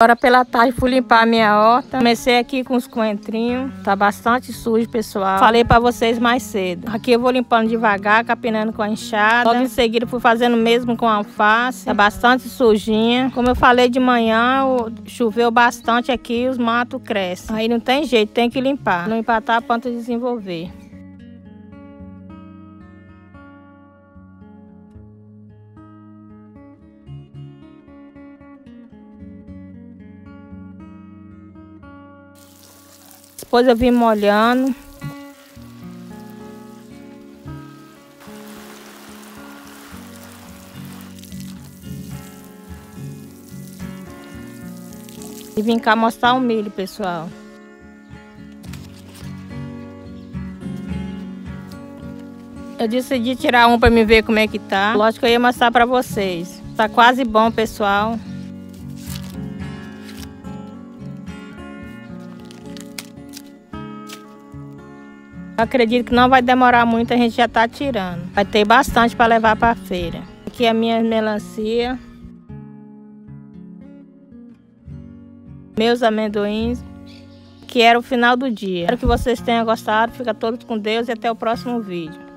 Agora pela tarde fui limpar a minha horta. Comecei aqui com os coentrinhos. Tá bastante sujo, pessoal. Falei para vocês mais cedo. Aqui eu vou limpando devagar, capinando com a enxada. Logo em seguida fui fazendo mesmo com a alface. Tá bastante sujinha. Como eu falei de manhã, choveu bastante aqui os matos crescem. Aí não tem jeito, tem que limpar. Não empatar a planta desenvolver. Depois eu vim molhando. E vim cá mostrar o milho, pessoal. Eu decidi tirar um para me ver como é que tá. Lógico que eu ia mostrar para vocês. Tá quase bom, pessoal. Acredito que não vai demorar muito, a gente já está tirando. Vai ter bastante para levar para a feira. Aqui é a minha melancia. Meus amendoins. Que era o final do dia. Espero que vocês tenham gostado. Fica todos com Deus e até o próximo vídeo.